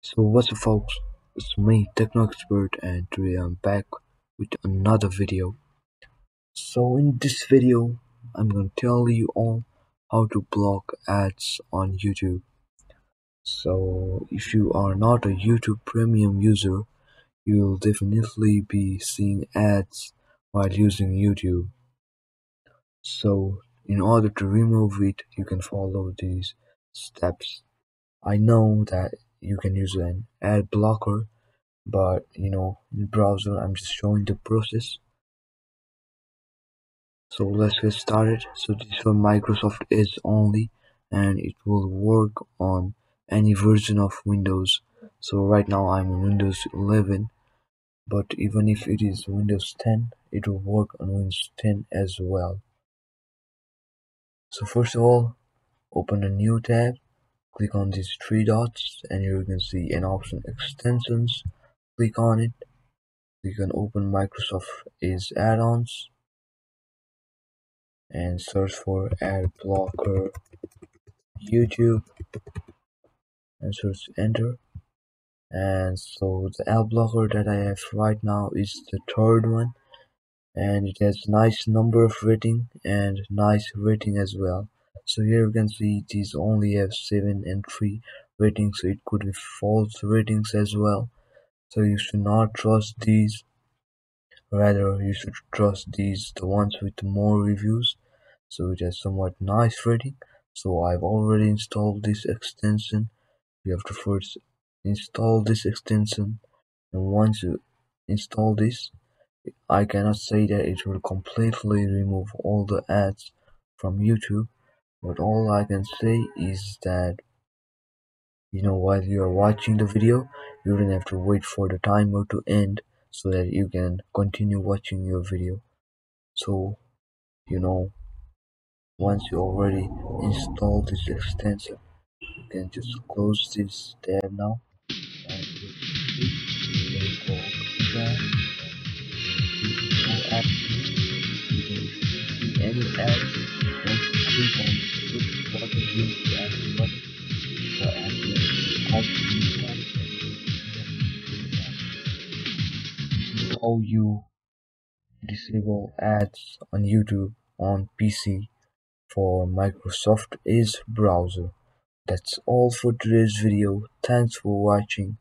So what's up folks, it's me Techno Expert and today I'm back with another video. So in this video I'm gonna tell you all how to block ads on YouTube. So if you are not a YouTube premium user, you'll definitely be seeing ads while using YouTube. So in order to remove it you can follow these steps. I know that you can use an ad blocker but you know in browser I'm just showing the process. So let's get started. So this for Microsoft Edge only and it will work on any version of Windows. So right now I'm on Windows 11 but even if it is Windows 10 it will work on Windows 10 as well. So first of all open a new tab click on these three dots and you can see an option extensions. Click on it. You can open Microsoft Edge add-ons and search for ad blocker YouTube and search enter. And so the ad blocker that I have right now is the third one. And it has nice number of rating and nice rating as well so here you can see these only have 7 and 3 ratings so it could be false ratings as well. So you should not trust these. Rather you should trust these the ones with more reviews. So it has somewhat nice rating. So I've already installed this extension. You have to first install this extension. And once you install this I cannot say that it will completely remove all the ads from YouTube but all I can say is that you know while you are watching the video you don't have to wait for the timer to end so that you can continue watching your video. So you know once you already install this extension you can just close this tab now how you disable ads on YouTube on PC for Microsoft Edge browser. That's all for today's video. Thanks for watching.